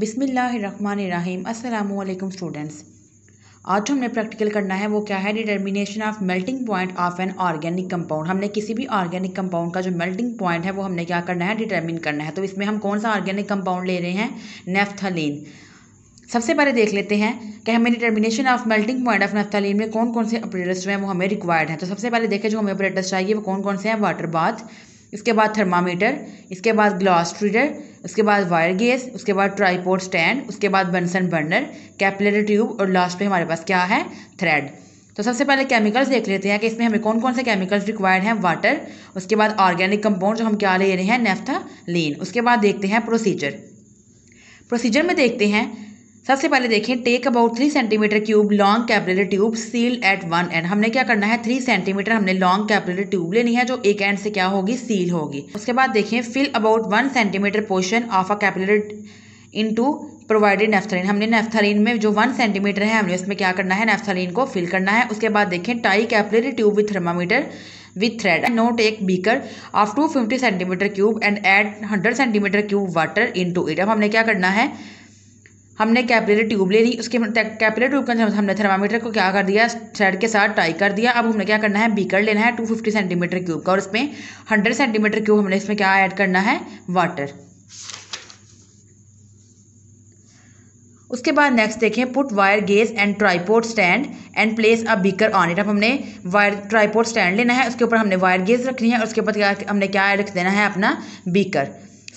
बिसमीम अल्लाम स्टूडेंट्स। आज जो हमने प्रैक्टिकल करना है, वो क्या है? Determination of melting point of an organic compound हमने किसी भी ऑर्गेनिक कंपाउंड का जो मेल्टिंग पॉइंट है, वो हमने क्या करना है? डिटर्मिन करना है। तो इसमें हम कौन सा ऑर्गेनिक कंपाउंड ले रहे हैं? नेफ्थलीन सबसे पहले देख लेते हैं कि हमें determination of melting point of naphthalene में कौन कौन से ऑपरेटर्स जो हैं, वो हमें रिक्वायर्ड हैं। तो सबसे पहले देखें जो हमें ऑपरेटर्स चाहिए, वो कौन कौन से हैं? वाटर बाथ इसके बाद थर्मामीटर, इसके बाद ग्लास ट्रीडर उसके बाद वायर गेस, उसके बाद ट्राईपोर्ट स्टैंड, उसके बाद बंसन बर्नर, कैपिलरी ट्यूब और लास्ट पे हमारे पास क्या है? थ्रेड। तो सबसे पहले केमिकल्स देख लेते हैं कि इसमें हमें कौन कौन से केमिकल्स रिक्वायर्ड हैं? वाटर उसके बाद ऑर्गेनिक कंपाउंड जो हम क्या ले रहे हैं? नेफ्था लीन उसके बाद देखते हैं प्रोसीजर प्रोसीजर में देखते हैं सबसे पहले देखें take about three centimetre cube long capillary tube sealed at one end हमने क्या करना है? थ्री सेंटीमीटर हमने लॉन्ग कैपलरी ट्यूब लेनी है, जो एक एंड से क्या होगी? सील होगी. उसके बाद देखें fill about one centimetre portion of a capillary into provided naphthalene हमने नेफ्थलीन में जो वन सेंटीमीटर है, हमने उसमें क्या करना है? नेफ्थलीन को फिल करना है. उसके बाद देखें tie capillary tube with thermometer with thread note एक beaker of two fifty centimetre cube and add hundred centimetre cube water into it अब हमने क्या करना है? हमने कैपिलरी ट्यूब ले ली, उसके कैपिलरी ट्यूब का हमने थर्मामीटर को क्या कर दिया थ्रेड के साथ टाई कर दिया। अब हमने क्या करना है बीकर लेना है 250 सेंटीमीटर क्यूब का, और इसमें 100 सेंटीमीटर क्यूब हमने इसमें क्या ऐड करना है वाटर उसके बाद नेक्स्ट देखें put wire gauze and tripod stand and place a beaker on it अब हमने वायर ट्राईपोर्ट स्टैंड लेना है, उसके ऊपर हमने वायर गेज रखनी है, और उसके ऊपर हमने क्या रख देना है अपना beaker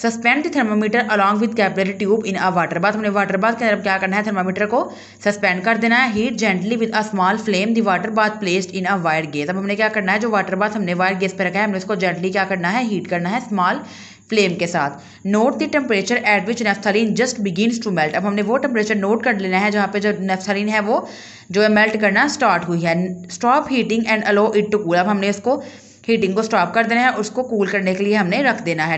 suspend the thermometer along with capillary tube in a water bath हमने वाटर बाथ के अंदर क्या करना है? थर्मोमीटर को सस्पेंड कर देना है. Heat gently with a small flame the water bath placed in a wire gauze अब हमने क्या करना है? जो वाटर बाथ हमने वायर गेस पर रखा है, हमने उसको जेंटली क्या करना है? हीट करना है स्मॉल फ्लेम के साथ. Note the temperature at which naphthalene just begins to melt अब हमने वो टेम्परेचर नोट कर लेना है जहाँ पे जो नेफ्थलीन है वो, जो है मेल्ट करना स्टार्ट हुई है. Stop heating and allow it to cool अब हमने इसको हीटिंग को स्टॉप कर देना है उसको कूल करने के लिए हमने रख देना है.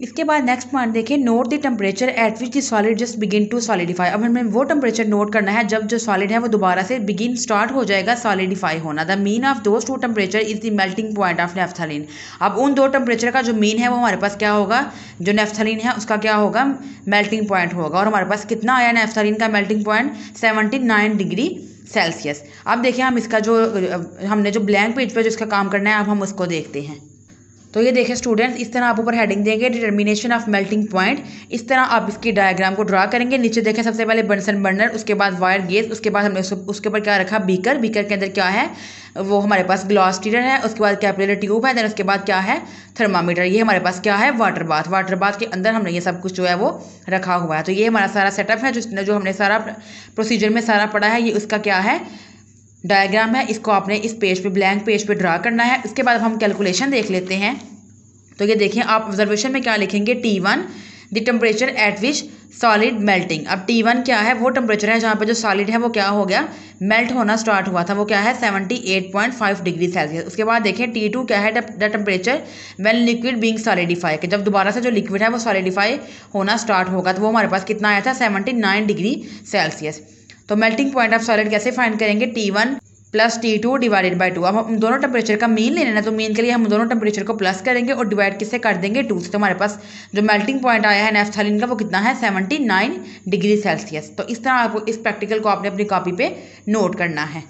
इसके बाद नेक्स्ट पॉइंट देखिए note the temperature at which the solid just begin to solidify अब हमें वो टेम्परेचर नोट करना है, जब जो सॉलिड है वो दोबारा से बिगिन स्टार्ट हो जाएगा सॉलिडिफाई होना. The mean of those two temperature is the melting point of naphthalene अब उन दो टेम्परेचर का जो मीन है वो हमारे पास क्या होगा? जो नेफ्थलिन है, उसका क्या होगा? मेल्टिंग पॉइंट होगा. और हमारे पास कितना आया नेफ्थलीन का melting point seventy nine degree Celsius अब देखिए, हम इसका जो, हमने जो ब्लैंक पेज पर जो इसका काम करना है, अब हम उसको देखते हैं. तो ये देखें स्टूडेंट्स इस तरह आप ऊपर हेडिंग देंगे डिटर्मिनेशन ऑफ़ मेल्टिंग पॉइंट इस तरह आप इसकी डायग्राम को ड्रा करेंगे, नीचे देखें सबसे पहले बर्नसन बर्नर उसके बाद वायर गेज उसके बाद हमने उसके ऊपर क्या रखा? बीकर बीकर के अंदर क्या है? वो हमारे पास ग्लास टीडर है, उसके बाद कैपिलरी ट्यूब है देन उसके बाद क्या है? थर्मामीटर ये हमारे पास क्या है? वाटर बाथ वाटर बाथ के अंदर हमने ये सब कुछ जो है वो रखा हुआ है। तो ये हमारा सारा सेटअप है, जो जो हमने सारा प्रोसीजर में सारा पढ़ा है, ये उसका क्या है? डायग्राम है, इसको आपने इस पेज पे ब्लैंक पेज पे ड्रा करना है। इसके बाद हम कैलकुलेशन देख लेते हैं। तो ये देखिए, आप ऑब्जर्वेशन में क्या लिखेंगे? T one the temperature at which solid melting अब टी वन क्या है? वो टेम्परेचर है जहाँ पर जो सॉलिड है, वो क्या हो गया? मेल्ट होना स्टार्ट हुआ था। वो क्या है? Seventy eight point five degree Celsius उसके बाद देखें टी टू क्या है? The temperature when liquid being solidify कि जब दोबारा से जो लिक्विड है, वो सॉलिडिफाई होना स्टार्ट होगा। तो वो हमारे पास कितना आया था? सेवेंटी नाइन डिग्री सेल्सियस तो मेल्टिंग पॉइंट ऑफ़ सॉलिड कैसे फाइंड करेंगे? T one plus T two divided by two अब हम दोनों टेम्परेचर का मीन लेना है तो मीन के लिए हम दोनों टेम्परेचर को प्लस करेंगे और डिवाइड किससे कर देंगे? टू से। तो हमारे पास जो मेल्टिंग पॉइंट आया है नेफ्थलिन का, वो कितना है? सेवेंटी नाइन डिग्री सेल्सियस तो इस तरह आपको इस प्रैक्टिकल को आपने अपनी कॉपी पे नोट करना है।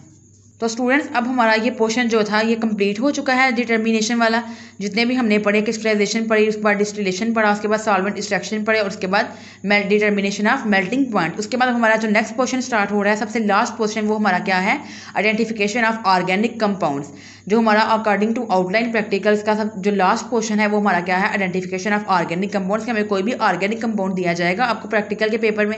तो स्टूडेंट्स अब हमारा ये पोर्शन जो था, ये कंप्लीट हो चुका है डिटर्मिनेशन वाला। जितने भी हमने पढ़े क्रिस्टलाइजेशन पढ़ी, उसके बाद डिस्टिलेशन पढ़ा, उसके बाद सॉल्वेंट एक्सट्रैक्शन पढ़े, और उसके बाद melt determination of melting point उसके बाद हमारा जो नेक्स्ट पोर्शन स्टार्ट हो रहा है, सबसे लास्ट पोर्शन वो हमारा क्या है? आइडेंटिफिकेशन ऑफ़ ऑर्गेनिक कंपाउंड्स जो हमारा अकॉर्डिंग टू आउटलाइन प्रैक्टिकल्स का सब, जो लास्ट पोर्शन है, वो हमारा क्या है? आइडेंटिफिकेशन ऑफ़ ऑर्गेनिक कंपाउंड्स हमें कोई भी ऑर्गेनिक कंपाउंड दिया जाएगा आपको प्रैक्टिकल के पेपर में।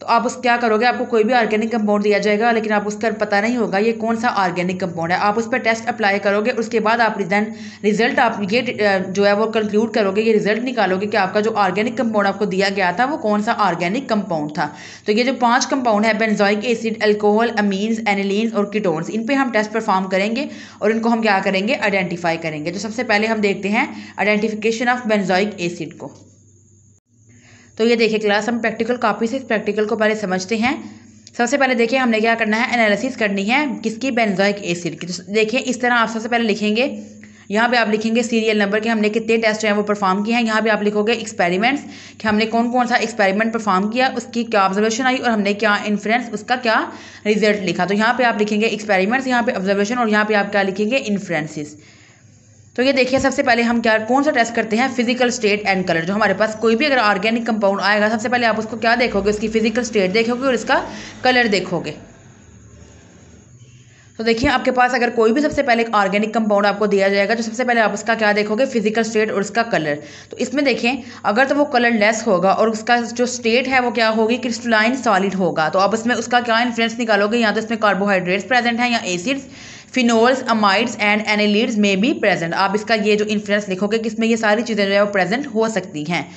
तो आप उस क्या करोगे? आपको कोई भी ऑर्गेनिक कंपाउंड दिया जाएगा, लेकिन आप उसका पता नहीं होगा ये कौन सा ऑर्गेनिक कंपाउंड है। आप उस पर टेस्ट अप्लाई करोगे, उसके बाद आप देन रिज़ल्ट आप ये जो है वो कंक्लूड करोगे, ये रिज़ल्ट निकालोगे कि आपका जो ऑर्गेनिक कंपाउंड आपको दिया गया था, वो कौन सा ऑर्गेनिक कंपाउंड था। तो ये जो पाँच कंपाउंड है benzoic acid alcohol amines anilines और कीटोन्स इन पर हम टेस्ट परफॉर्म करेंगे और इनको हम क्या करेंगे? आइडेंटिफाई करेंगे। तो सबसे पहले हम देखते हैं आइडेंटिफिकेशन ऑफ़ बेनजॉइक एसिड को। तो ये देखिए क्लास हम प्रैक्टिकल कॉपी से इस प्रैक्टिकल को पहले समझते हैं। सबसे पहले देखिए हमने क्या करना है? एनालिसिस करनी है किसकी? बेंजोइक एसिड की। तो देखिए इस तरह आप सबसे पहले लिखेंगे। यहाँ पे आप लिखेंगे सीरियल नंबर के हमने कितने टेस्ट हैं वो परफॉर्म किए हैं। यहाँ पे आप लिखोगे एक्सपेरिमेंट्स कि हमने कौन कौन सा एक्सपेरिमेंट परफॉर्म किया, उसकी क्या ऑब्जर्वेशन आई और हमने क्या इन्फ्रेंस उसका क्या रिज़ल्ट लिखा। तो यहाँ पे आप लिखेंगे एक्सपेरिमेंट्स यहाँ पे ऑब्जर्वेशन और यहाँ पे आप क्या लिखेंगे? इन्फ्रेंसिस तो ये देखिए, सबसे पहले हम क्या, कौन सा टेस्ट करते हैं? फ़िज़िकल स्टेट एंड कलर जो हमारे पास कोई भी अगर ऑर्गेनिक कंपाउंड आएगा, सबसे पहले आप उसको क्या देखोगे? उसकी फ़िज़िकल स्टेट देखोगे और इसका कलर देखोगे। तो देखिए, आपके पास अगर कोई भी सबसे पहले एक ऑर्गेनिक कंपाउंड आपको दिया जाएगा तो सबसे पहले आप उसका क्या देखोगे? फ़िज़िकल स्टेट और उसका कलर तो इसमें देखें अगर तो वो कलर लेस होगा और उसका जो स्टेट है वो क्या होगी? क्रिस्टलाइन सॉलिड होगा। तो आप उसमें उसका क्या इन्फ्लुएंस निकालोगे? या तो इसमें कार्बोहाइड्रेट्स प्रेजेंट हैं या acids phenols amides and anilides में भी प्रेजेंट आप इसका ये जो इन्फ्लुएंस लिखोगे कि इसमें ये सारी चीज़ें जो है वो प्रेजेंट हो सकती हैं।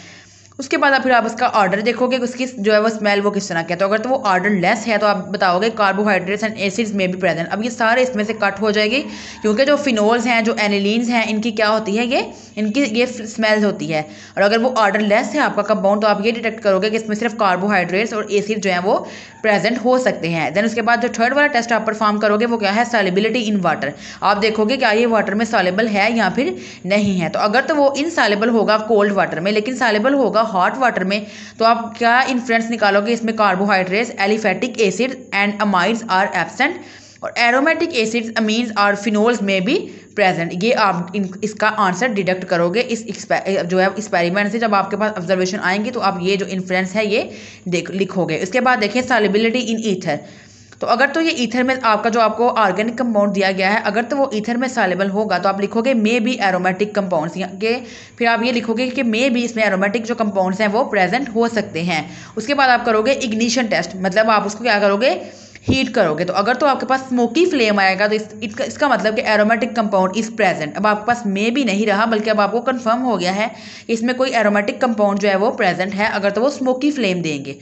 उसके बाद आप फिर आप उसका ऑर्डर देखोगे, उसकी जो है वो स्मेल वो किस तरह का है। तो अगर तो वो ऑर्डर लेस है तो आप बताओगे कार्बोहाइड्रेट्स एंड एसिड्स में भी प्रेजेंट अब ये सारे इसमें से कट हो जाएगी, क्योंकि जो फिनोल्स हैं, जो एनिलीन्स हैं, इनकी क्या होती है, ये, इनकी ये स्मेल होती है। और अगर वो ऑर्डर लेस है आपका कंपाउंड तो आप ये डिटेक्ट करोगे कि इसमें सिर्फ़ कार्बोहाइड्रेट्स और एसिड जो है वो प्रेजेंट हो सकते हैं। देन उसके बाद जो थर्ड वाला टेस्ट आप परफॉर्म करोगे, वो क्या है? सॉलिबिलिटी इन वाटर आप देखोगे, क्या ये वाटर में सॉलेबल है या फिर नहीं है? तो अगर तो वो इनसॉलेबल होगा कोल्ड वाटर में, लेकिन सॉलेबल होगा हॉट वाटर में तो आप क्या इन्फ्लुएंस निकालोगे? इसमें carbohydrates aliphatic acid and amides are absent और एरोमेटिक एसिड्स अमीन्स और फिनोल्स में भी प्रेजेंट ये आप इन, इसका आंसर डिडक्ट करोगे इस जो है एक्सपेरिमेंट से। जब आपके पास ऑब्जर्वेशन आएँगे तो आप ये जो इन्फ्लुएंस है, ये देख, लिखोगे। इसके बाद देखें सॉलिबिलिटी इन ईथर तो अगर तो ये ईथर में आपका जो आपको ऑर्गेनिक कंपाउंड दिया गया है अगर तो वो ईथर में सॉलेबल होगा तो आप लिखोगे मे बी एरोमेटिक कंपाउंड्स के फिर आप ये लिखोगे कि मे बी इसमें एरोमेटिक जो कंपाउंड्स हैं वो प्रेजेंट हो सकते हैं। उसके बाद आप करोगे इग्निशन टेस्ट मतलब आप उसको क्या करोगे? हीट करोगे। तो अगर तो आपके पास स्मोकी फ्लेम आएगा तो इस, इसका, इसका मतलब कि एरोमेटिक कंपाउंड इज़ प्रेजेंट अब आपके पास मे भी नहीं रहा बल्कि अब आपको कंफर्म हो गया है कि इसमें कोई एरोमेटिक कंपाउंड जो है वो प्रेजेंट है अगर तो वो स्मोकी फ्लेम देंगे।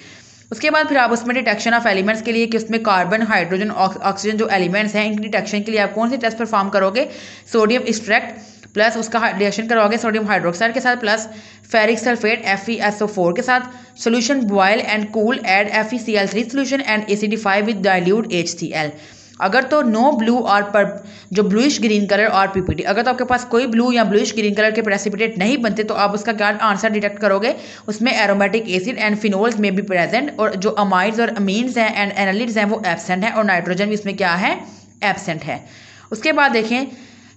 उसके बाद फिर आप उसमें डिटेक्शन ऑफ़ एलिमेंट्स के लिए कि उसमें कार्बन हाइड्रोजन ऑक्सीजन जो एलिमेंट्स हैं, इनकी डिटेक्शन के लिए आप कौन से टेस्ट परफॉर्म करोगे? सोडियम एक्सट्रैक्ट प्लस उसका रिएक्शन करवाओगे सोडियम हाइड्रोक्साइड के साथ plus ferric sulphate F E S O four के साथ. Solution boil and cool add F E C L three solution and five with dilute H C L अगर तो no blue और पर जो ब्लूइश ग्रीन कलर और PPT अगर तो आपके पास कोई ब्लू या ब्लूइश ग्रीन कलर के प्रेसिपिटेट नहीं बनते तो आप उसका क्या आंसर डिटेक्ट करोगे? उसमें एरोमेटिक एसिड एंड फिनोल्स में भी प्रेजेंट और जो अमाइड्स और अमीन्स हैं एंड एनालिड्स हैं, वो एबसेंट हैं और नाइट्रोजन भी इसमें क्या है? एबसेंट है। उसके बाद देखें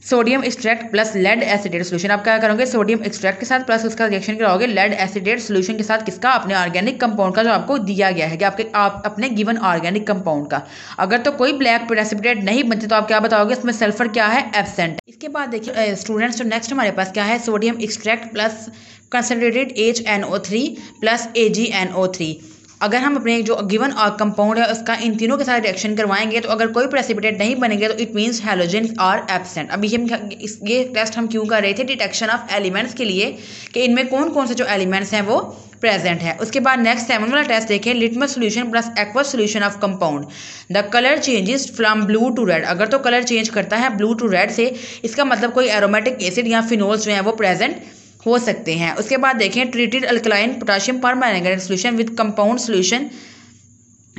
sodium extract plus lead acetate solution आप क्या करोगे? सोडियम एक्सट्रैक्ट के साथ प्लस उसका रिएक्शन कराओगे लेड एसिडेट सोल्यूशन के साथ किसका? अपने ऑर्गेनिक कंपाउंड का जो आपको दिया गया है कि आपके, आप अपने गिवन ऑर्गेनिक कंपाउंड का। अगर तो कोई ब्लैक प्रेसिपिटेट नहीं बनते तो आप क्या बताओगे? इसमें सल्फ़र क्या है? एबसेंट इसके बाद देखिए स्टूडेंट्स तो नेक्स्ट हमारे पास क्या है? Sodium extract plus concentrated H N O three plus A G N O three अगर हम अपने जो गिवन कंपाउंड है, उसका इन तीनों के साथ रिएक्शन करवाएँगे तो अगर कोई प्रेसिपिटेट नहीं बनेंगे तो it means halogen are absent अभी हम इस, ये टेस्ट हम क्यों कर रहे थे? डिटेक्शन ऑफ़ एलिमेंट्स के लिए कि इनमें कौन कौन से जो एलिमेंट्स हैं, वो प्रेजेंट है. उसके बाद नेक्स्ट सेवन वाला टेस्ट देखें litmus solution plus aqua solution of compound the colour changes from blue to red अगर तो कलर चेंज करता है ब्लू टू रेड से, इसका मतलब कोई एरोमेटिक एसिड या फिनोल्स जो है, वो प्रेजेंट हो सकते हैं। उसके बाद देखें treated alkaline potassium permanganate solution with compound solution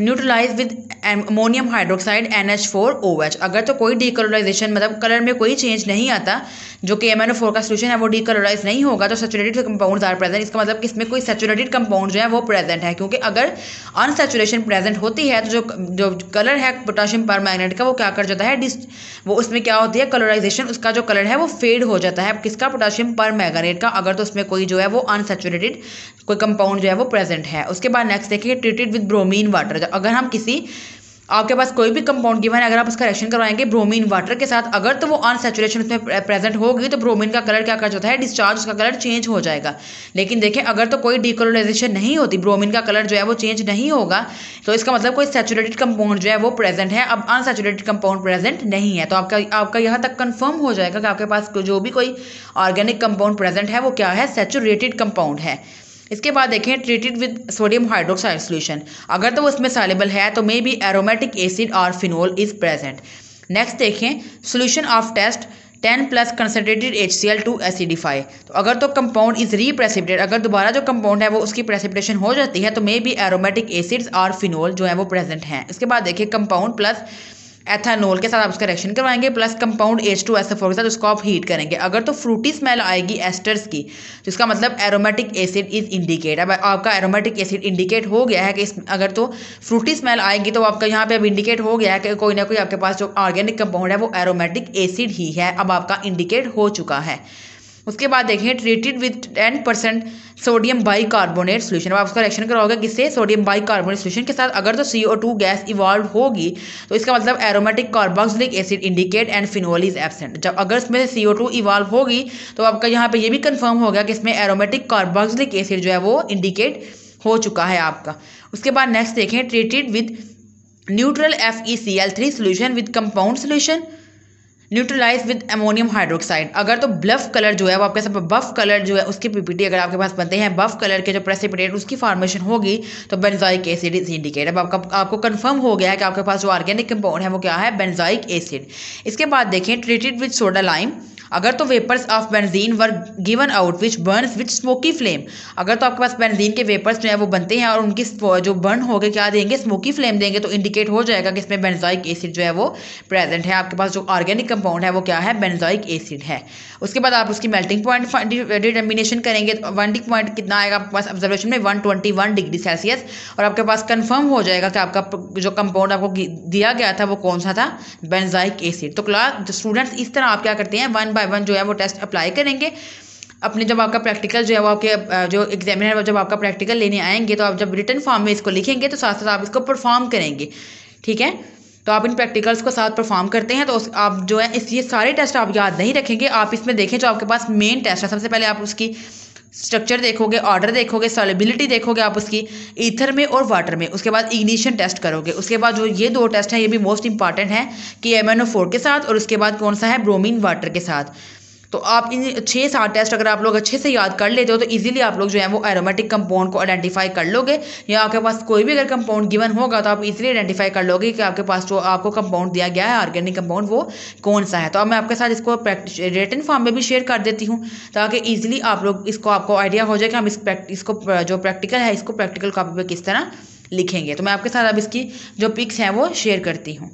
neutralise with ammonium hydroxide N H four O H अगर तो कोई डीकलराइजेशन मतलब कलर में कोई चेंज नहीं आता, जो कि एम एन ओ फोर का सोल्यूशन है, वो डीकलराइज नहीं होगा तो सेचुरेटेड कंपाउंड आर प्रेजेंट इसका मतलब कि इसमें कोई सेचुरेटेड कंपाउंड जो है, वो प्रेजेंट है, क्योंकि अगर अनसेचुरेशन प्रेजेंट होती है तो जो जो कलर है पोटाशियम पर मैग्नेट का, वो क्या कर जाता है डिस वो उसमें क्या होती है कलराइजेशन उसका जो कलर है, वो फेड हो जाता है। किसका? पोटाशियम पर मैग्नेट का, अगर तो उसमें कोई जो है, वो अनसेचुरेटेड कोई कंपाउंड जो है, वो प्रेजेंट है। उसके बाद नेक्स्ट देखिए ट्रीटेड विद ब्रोमीन वाटर अगर हम किसी, आपके पास कोई भी कंपाउंड गिवन है, अगर आप उसका रिएक्शन करवाएँगे ब्रोमीन वाटर के साथ, अगर तो वो अनसेचुरेशन उसमें प्रेजेंट होगी तो ब्रोमीन का कलर क्या कर जाता है? डिस्चार्ज उसका कलर चेंज हो जाएगा। लेकिन देखें, अगर तो कोई डिकोलोनाइजेशन नहीं होती ब्रोमीन का कलर जो है वो चेंज नहीं होगा तो इसका मतलब कोई सेचुरेटेड कंपाउंड जो है वो प्रेजेंट है। अब अनसेचुरेटेड कंपाउंड प्रेजेंट नहीं है तो आपका आपका यहाँ तक कन्फर्म हो जाएगा कि आपके पास जो भी कोई ऑर्गेनिक कंपाउंड प्रेजेंट है, वो क्या है? सेचुरेटेड कंपाउंड है। इसके बाद देखें treated with sodium hydroxide solution अगर तो उसमें सॉलेबल है तो मे बी एरोमेटिक एसिड और फिनोल इज़ प्रेजेंट नेक्स्ट देखें solution of test ten plus concentrated H C L to acidify तो अगर तो कंपाउंड इज़ रीप्रेसिपिटेट अगर दोबारा जो कंपाउंड है, वो उसकी प्रेसिपिटेशन हो जाती है तो मे बी एरोमेटिक एसिड्स और फिनोल जो है, वो प्रेजेंट हैं. इसके बाद देखिए कंपाउंड प्लस एथानोल के साथ आप उसका रिएक्शन करवाएँगे plus compound H two S four के साथ उसको आप हीट करेंगे। अगर तो फ्रूटी स्मेल आएगी एस्टर्स की, जिसका मतलब एरोमेटिक एसिड इज़ इंडिकेट अब आपका एरोमेटिक एसिड इंडिकेट हो गया है कि इस, अगर तो फ्रूटी स्मेल आएगी तो आपका यहाँ पे अब इंडिकेट हो गया है कि कोई ना कोई आपके पास जो ऑर्गेनिक कंपाउंड है, वो एरोमेटिक एसिड ही है। अब आपका इंडिकेट हो चुका है। उसके बाद देखें treated with ten percent sodium bicarbonate solution अब आप उसका रिएक्शन कराओगे किससे? सोडियम बाई कार्बोनेट सोल्यूशन के साथ। अगर तो C O two gas evolve होगी तो इसका मतलब aromatic carboxylic acid indicate and phenol is absent जब अगर इसमें सी ओ टू इवॉल्व होगी तो आपका यहाँ पे ये भी कंफर्म हो गया कि इसमें एरोमेटिक कार्बोक्सिलिक एसिड जो है वो इंडिकेट हो चुका है आपका। उसके बाद नेक्स्ट देखें treated with neutral F E C L three solution with compound solution neutralise with ammonium hydroxide अगर तो ब्लफ कलर जो है, वो आपके साथ बफ कलर जो है, उसकी पीपीटी अगर आपके पास बनते हैं बफ कलर के जो प्रेसिपिटेट उसकी फॉर्मेशन होगी तो बेंजाइक एसिड इज़ इंडिकेट अब आपका, आपको कंफर्म हो गया है कि आपके पास जो ऑर्गेनिक कंपाउंड है, वो क्या है? बेंजाइक एसिड इसके बाद देखें ट्रीटेड विद सोडा लाइम अगर तो vapours of benzene were given out which burn which smoky flame अगर तो आपके पास बेंजीन के वेपर्स जो है, वो बनते हैं और उनकी जो बर्न हो गए क्या देंगे स्मोकी फ्लेम देंगे तो इंडिकेट हो जाएगा कि इसमें बेंजाइक एसिड जो है वो प्रेजेंट है। आपके पास जो ऑर्गेनिक कंपाउंड है, वो क्या है? बेंजाइक एसिड है। उसके बाद आप उसकी मेल्टिंग पॉइंट डिटर्मिनेशन करेंगे तो वनटिंग पॉइंट कितना आएगा आपके पास ऑब्जर्वेशन में? One twenty one degree Celsius और आपके पास कन्फर्म हो जाएगा कि आपका जो कंपाउंड आपको दिया गया था, वो कौन सा था? बेंजाइक एसिड तो क्लास स्टूडेंट्स इस तरह आप क्या करते हैं? वन बाय वन जो है वो टेस्ट अप्लाई करेंगे। अपने जब आपका प्रैक्टिकल जो है वो आपके, जो एग्जामिनर जब आपका प्रैक्टिकल लेने आएँगे तो आप जब रिटर्न फॉर्म में इसको लिखेंगे तो साथ साथ आप इसको परफॉर्म करेंगे। ठीक है? तो आप इन प्रैक्टिकल्स को साथ परफॉर्म करते हैं तो आप जो है, इस, ये सारे टेस्ट आप याद नहीं रखेंगे। आप इसमें देखें जो आपके पास मेन टेस्ट है। सबसे पहले आप उसकी स्ट्रक्चर देखोगे ऑर्डर देखोगे सॉलिबिलिटी देखोगे आप उसकी ईथर में और वाटर में। उसके बाद इग्निशन टेस्ट करोगे। उसके बाद जो ये दो टेस्ट हैं, ये भी मोस्ट इंपॉर्टेंट है, कि एम के साथ, और उसके बाद कौन सा है? ब्रोमीन वाटर के साथ। तो आप इन छः सात टेस्ट अगर आप लोग अच्छे से याद कर लेते हो तो ईजिली आप लोग जो है वो एरोमेटिक कंपाउंड को आइडेंटिफाई कर लोगे। या आपके पास कोई भी अगर कंपाउंड गिवन होगा तो आप इजीली आइडेंटिफाई कर लोगे कि आपके पास जो आपको कंपाउंड दिया गया है ऑर्गेनिक कंपाउंड वो कौन सा है। तो अब मैं आपके साथ इसको प्रैक्टिस रिटर्न फॉर्म में भी शेयर कर देती हूँ, ताकि ईजिली आप लोग इसको, आपको आइडिया हो जाए कि हम इस इसको, जो प्रैक्टिकल है, इसको प्रैक्टिकल कॉपी पर किस तरह लिखेंगे। तो मैं आपके साथ अब इसकी जो पिक्स हैं वो शेयर करती हूँ।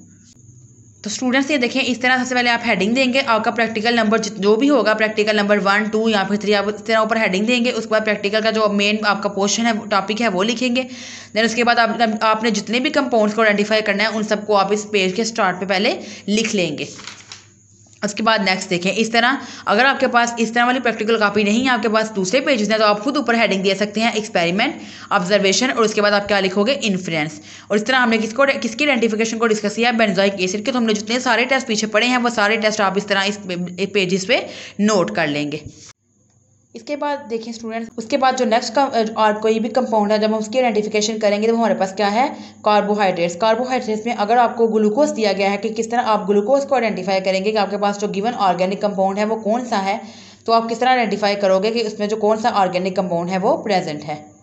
तो स्टूडेंट्स ये देखें इस तरह सबसे पहले आप हेडिंग देंगे आपका प्रैक्टिकल नंबर जो भी होगा प्रैक्टिकल नंबर वन टू या फिर थ्री आप इस तरह ऊपर हेडिंग देंगे उसके बाद प्रैक्टिकल का जो मेन आपका पोर्शन है टॉपिक है वो लिखेंगे। देन उसके बाद आप, आपने जितने भी कंपाउंड्स को आइडेंटिफाई करना है उन सबको आप इस पेज के स्टार्ट पे पहले लिख लेंगे। उसके बाद नेक्स्ट देखें, इस तरह, अगर आपके पास इस तरह वाली प्रैक्टिकल कॉपी नहीं है, आपके पास दूसरे पेजेस हैं तो आप खुद ऊपर हेडिंग दे सकते हैं एक्सपेरिमेंट ऑब्जर्वेशन और उसके बाद आप क्या लिखोगे? इन्फ्लुएंस और इस तरह हमने किसको, किसकी आइडेंटिफिकेशन को डिस्कस किया बेंजोइक एसिड के तो हमने जितने सारे टेस्ट पीछे पड़े हैं, वो सारे टेस्ट आप इस तरह इस पेजेस पे नोट कर लेंगे। इसके बाद देखें स्टूडेंट्स उसके बाद जो नेक्स्ट और कोई भी कंपाउंड है, जब हम उसकी आइडेंटिफिकेशन करेंगे तो हमारे पास क्या है? कार्बोहाइड्रेट्स कार्बोहाइड्रेट्स में अगर आपको ग्लूकोज दिया गया है कि किस तरह आप ग्लूकोज को आइडेंटिफाई करेंगे कि आपके पास जो गिवन ऑर्गेनिक कंपाउंड है, वो कौन सा है तो आप किस तरह आइडेंटिफाई करोगे कि उसमें जो कौन सा ऑर्गेनिक कंपाउंड है, वो प्रेजेंट है?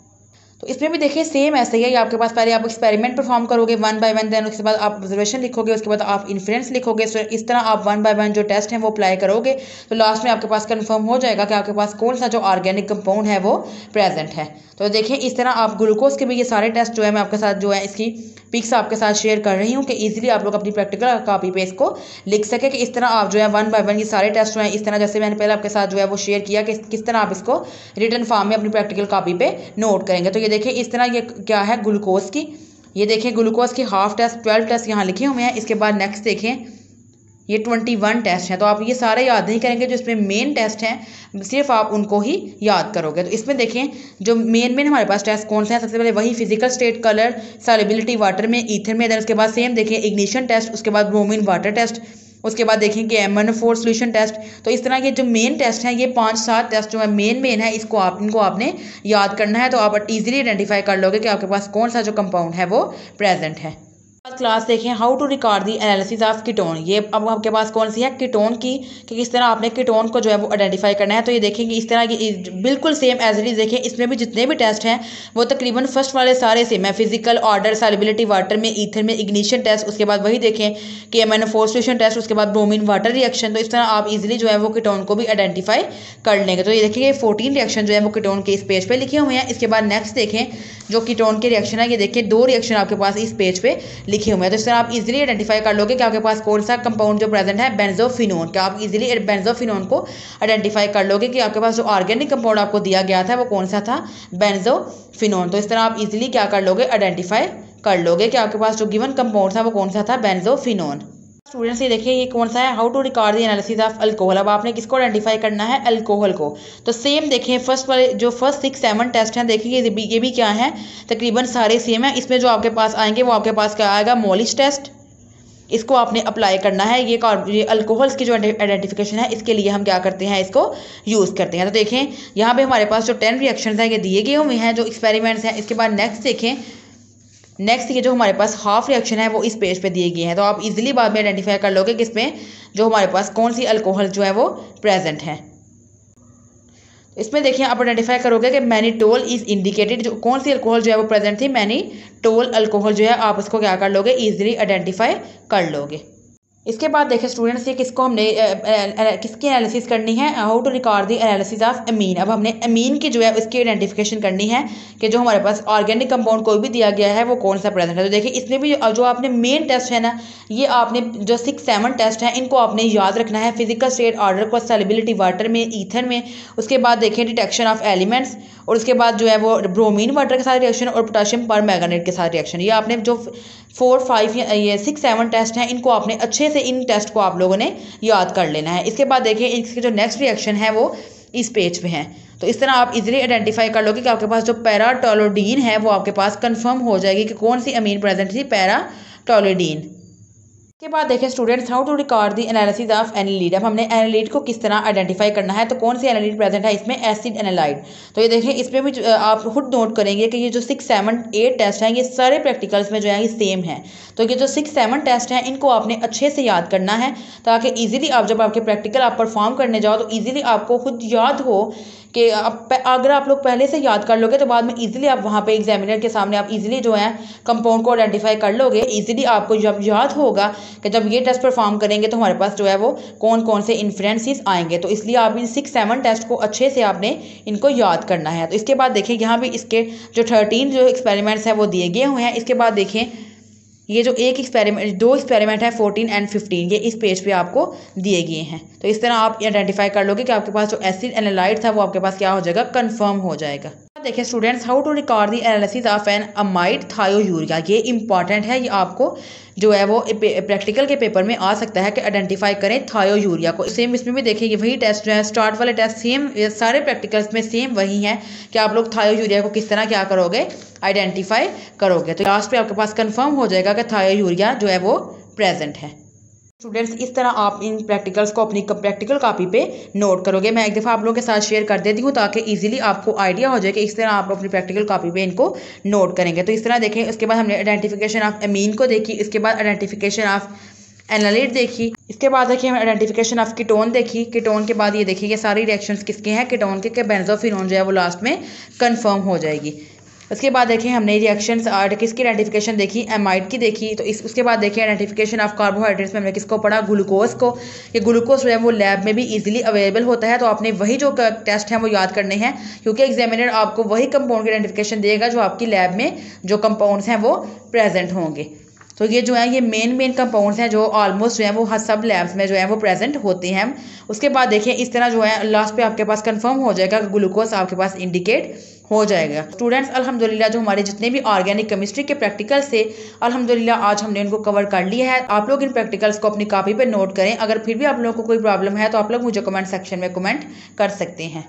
तो इसमें भी देखिए सेम ऐसे ही है, आपके पास पहले आप एक्सपेरिमेंट परफॉर्म करोगे वन बाय वन देन उसके बाद आप ऑब्जर्वेशन लिखोगे, उसके बाद आप इन्फ्रेंस लिखोगे इस तरह आप वन बाय वन जो टेस्ट हैं वो अप्लाई करोगे तो लास्ट में आपके पास कन्फर्म हो जाएगा कि आपके पास कौन सा जो ऑर्गेनिक कंपाउंड है वो प्रेजेंट है। तो देखिए इस तरह आप ग्लूकोज के भी ये सारे टेस्ट जो है, मैं आपके साथ जो है, इसकी पिक्स आपके साथ शेयर कर रही हूँ कि ईजिली आप लोग अपनी प्रैक्टिकल कापी पे इसको लिख सके कि इस तरह आप जो है वन बाय वन ये सारे टेस्ट जो हैं, इस तरह जैसे मैंने पहले आपके साथ जो है वो शेयर किया कि किस तरह आप इसको रिटर्न फॉर्म में अपनी प्रैक्टिकल कापी पे नोट करेंगे। तो ये देखिए, इस तरह ये क्या है ग्लूकोज की। ये देखें ग्लूकोज की हाफ़ टेस्ट ट्वेल्व टेस्ट यहाँ लिखे हुए हैं। इसके बाद नेक्स्ट देखें। ये ट्वेंटी वन टेस्ट हैं। तो आप ये सारे याद नहीं करेंगे जो इसमें मेन टेस्ट हैं, सिर्फ़ आप उनको ही याद करोगे। तो इसमें देखें, जो मेन मेन हमारे पास टेस्ट कौन से हैं, सबसे पहले वही physical state colour solubility water में ईथर में उसके बाद सेम देखें इग्निशन टेस्ट उसके बाद ब्रोमिन वाटर टेस्ट उसके बाद देखेंगे M N four solution test तो इस तरह के जो मेन टेस्ट हैं, ये पाँच सात टेस्ट जो है मेन मेन है, इसको आप, इनको आपने याद करना है। तो आप इजीली आइडेंटिफाई कर लोगे कि आपके पास कौन सा जो कंपाउंड है, वो प्रेजेंट है। क्लास देखें how to record the analysis of ketone ये अब आपके पास कौन सी है? कीटोन की, कि किस तरह आपने कीटोन को जो है वो आइडेंटिफाई करना है। तो ये देखेंगे इस तरह की बिल्कुल सेम एज इट इज़ देखें, इसमें भी जितने भी टेस्ट हैं, वो तकरीबन फ़र्स्ट वाले सारे सेम है। फ़िज़िकल ऑर्डर सॉलिबिलिटी वाटर में ईथर में इग्निशन टेस्ट उसके बाद वही देखें कि एम एन फोर्सुएशन टेस्ट उसके बाद ब्रोमिन वाटर रिएक्शन तो इस तरह आप इजिली जो है वो कीटोन को भी आइडेंटिफाई कर लेंगे। तो ये देखेंगे फोर्टीन रिएक्शन जो है वो कीटोन के इस पेज पर लिखे हुए हैं। इसके बाद नेक्स्ट देखें, जो कीटोन के रिएक्शन है, ये देखिए दो रिएक्शन आपके पास इस पेज पे लिखे हुए हैं। तो इस तरह आप इजीली आइडेंटिफाई कर लोगे कि आपके पास कौन सा कंपाउंड जो प्रेजेंट है बेंजोफिनोन क्या आप इजीली बेंजोफिनोन को आइडेंटिफाई कर लोगे कि आपके पास जो ऑर्गेनिक कंपाउंड आपको दिया गया था, वो कौन सा था? बेंजोफिनोन तो इस तरह आप इजीली क्या कर लोगे? आइडेंटिफाई कर लोगे कि आपके पास जो गिवन कंपाउंड था, वो कौन सा था? बेंजोफिनोन स्टूडेंट्स ये देखिए, ये कौन सा है? How to record the analysis of alcohol अब आपने किसको आइडेंटिफाई करना है? अल्कोहल को. तो सेम देखें फ़र्स्ट वाले, जो फ़र्स्ट सिक्स सेवन टेस्ट हैं, देखिए, ये भी ये भी क्या है? तकरीबन सारे सेम है. इसमें जो आपके पास आएँगे, वो आपके पास क्या आएगा? मोलिश टेस्ट इसको आपने अप्लाई करना है. ये ये अल्कोहल्स की जो आइडेंटिफिकेशन है, इसके लिए हम क्या करते हैं? इसको यूज़ करते हैं. तो देखें, यहाँ पे हमारे पास जो टेन रिएक्शन हैं, ये दिए गए हुए हैं, जो एक्सपेरिमेंट्स हैं. इसके बाद नेक्स्ट देखें नेक्स्ट ये जो हमारे पास हाफ़ रिएक्शन है, वो इस पेज पे दिए गए हैं। तो आप इजीली बाद में आइडेंटिफाई कर लोगे कि इसमें जो हमारे पास कौन सी अल्कोहल जो है वो प्रेजेंट है। इसमें देखिए, आप आइडेंटिफाई करोगे कि मैनी टोल इज़ इंडिकेटेड जो कौन सी अल्कोहल जो है वो प्रेजेंट थी मैनी टोल अल्कोहल जो है, आप उसको क्या कर लोगे? ईजिली आइडेंटिफाई कर लोगे। इसके बाद देखें स्टूडेंट्स ये किसको हमने किसकी एनालिसिस करनी है? How to record the analysis of amine अब हमने अमीन की जो है, उसकी आइडेंटिफिकेशन करनी है कि जो हमारे पास ऑर्गेनिक कंपाउंड कोई भी दिया गया है, वो कौन सा प्रेजेंट है? तो देखिए, इसमें भी जो आपने मेन टेस्ट है ना, ये आपने जो सिक्स सेवन टेस्ट हैं, इनको आपने याद रखना है। फ़िज़िकल स्टेट ऑर्डर को सेलिबिलिटी वाटर में ईथन में, उसके बाद देखें डिटेक्शन ऑफ़ एलिमेंट्स और उसके बाद जो है वो ब्रोमीन वाटर के साथ रिएक्शन और पोटाशियम पर मैगनेट के साथ रिएक्शन ये आपने जो फोर फाइव ये सिक्स सेवन टेस्ट हैं, इनको आपने अच्छे से इन टेस्ट को आप लोगों ने याद कर लेना है। इसके बाद देखिए, इसके जो नेक्स्ट रिएक्शन है वो इस पेज पे हैं। तो इस तरह आप इजीली आइडेंटिफाई कर लोगे कि आपके पास जो पैराटोलोडीन है, वो आपके पास कंफर्म हो जाएगी कि कौन सी अमीन प्रेजेंट थी, पैराटोलोडीन। के बाद देखें students how to record the analysis of anilide अब हमने एनालिड को किस तरह आइडेंटिफाई करना है तो कौन सी एनालिड प्रेजेंट है? इसमें एसिड एनालाइड तो ये देखें, इसमें भी आप खुद नोट करेंगे कि ये जो सिक्स सेवन एट टेस्ट हैं, ये सारे प्रैक्टिकल्स में जो है, ये सेम है. तो ये जो सिक्स सेवन टेस्ट हैं, इनको आपने अच्छे से याद करना है, ताकि ईजिली आप जब आपके प्रैक्टिकल आप परफॉर्म करने जाओ तो ईजिली आपको खुद याद हो कि आप अगर आप लोग पहले से याद कर लोगे तो बाद में इजीली आप वहाँ पे एग्जामिनर के सामने आप इजीली जो है कंपाउंड को आइडेंटिफाई कर लोगे। इजीली आपको जब याद होगा कि जब ये टेस्ट परफॉर्म करेंगे तो हमारे पास जो है वो कौन कौन से इन्फ्लुएंसिस आएँगे। तो इसलिए आप इन सिक्स सेवन टेस्ट को अच्छे से आपने इनको याद करना है। तो इसके बाद देखें यहाँ भी इसके जो थर्टीन जो एक्सपेरिमेंट्स हैं, वो दिए गए हुए हैं। इसके बाद देखें ये जो एक एक्सपेरिमेंट दो एक्सपेरिमेंट है फोर्टीन एंड फिफ्टीन ये इस पेज पे आपको दिए गए हैं। तो इस तरह आप आइडेंटिफाई कर लोगे कि आपके पास जो एसिड एनालाइट था, वो आपके पास क्या हो जाएगा? कन्फर्म हो जाएगा। देखिए students how to record the analysis of an amide thiourea ये इंपॉर्टेंट है, ये आपको जो है वो प्रैक्टिकल के पेपर में आ सकता है कि आइडेंटिफाई करें थायोयूरिया को। सेम इसमें भी देखेंगे वही टेस्ट जो है स्टार्ट वाले टेस्ट सेम सारे प्रैक्टिकल्स में सेम वही है कि आप लोग थायोयूरिया को किस तरह क्या करोगे आइडेंटिफाई करोगे। तो लास्ट पे आपके पास कंफर्म हो जाएगा कि थायोयूरिया जो है वो प्रेजेंट है। स्टूडेंट्स इस तरह आप इन प्रैक्टिकल्स को अपनी प्रैक्टिकल कापी पे नोट करोगे। मैं एक दफ़ा आप लोगों के साथ शेयर कर देती हूँ ताकि इजीली आपको आइडिया हो जाए कि इस तरह आप अपनी प्रैक्टिकल कापी पे इनको नोट करेंगे। तो इस तरह देखें, उसके बाद हमने आइडेंटिफिकेशन ऑफ़ अमीन को देखी, इसके बाद आइडेंटिफिकेशन ऑफ़ एनालिट देखी, इसके बाद देखिए हम आइडेंटिफिकेशन ऑफ़ कीटोन देखी। कीटोन के बाद ये देखिए ये सारी रिएक्शंस किसके हैं? कीटोन के बेंजोफिनोन जो है वो लास्ट में कन्फर्म हो जाएगी। उसके बाद देखें हमने रिएक्शन किसकी आइडेंटिफिकेशन देखी? एमाइड की देखी। तो इस, उसके बाद देखें आइडेंटिफिकेशन ऑफ़ कार्बोहाइड्रेट्स में हमने किसको पढ़ा? ग्लूकोज को। ये ग्लूकोज जो है वो लैब में भी इजीली अवेलेबल होता है। तो आपने वही जो टेस्ट हैं वो याद करने हैं। क्योंकि एग्जामिनर आपको वही कंपाउंड की आइडेंटिफिकेशन देगा जो आपकी लैब में जो कंपाउंड्स हैं वो प्रेजेंट होंगे। तो ये जो है, ये मेन मेन कंपाउंड्स हैं जो ऑलमोस्ट जो है, वो हर सब लैब्स में जो है, वो प्रेजेंट होते हैं। उसके बाद देखिए, इस तरह जो है लास्ट पे आपके पास कंफर्म हो जाएगा ग्लूकोज आपके पास इंडिकेट हो जाएगा। स्टूडेंट्स अल्हम्दुलिल्लाह जो हमारे जितने भी ऑर्गेनिक केमिस्ट्री के प्रैक्टिकल से अल्हम्दुलिल्लाह आज हमने उनको कवर कर लिया है। आप लोग इन प्रैक्टिकल्स को अपनी कॉपी पे नोट करें। अगर फिर भी आप लोगों को कोई प्रॉब्लम है तो आप लोग मुझे कमेंट सेक्शन में कमेंट कर सकते हैं।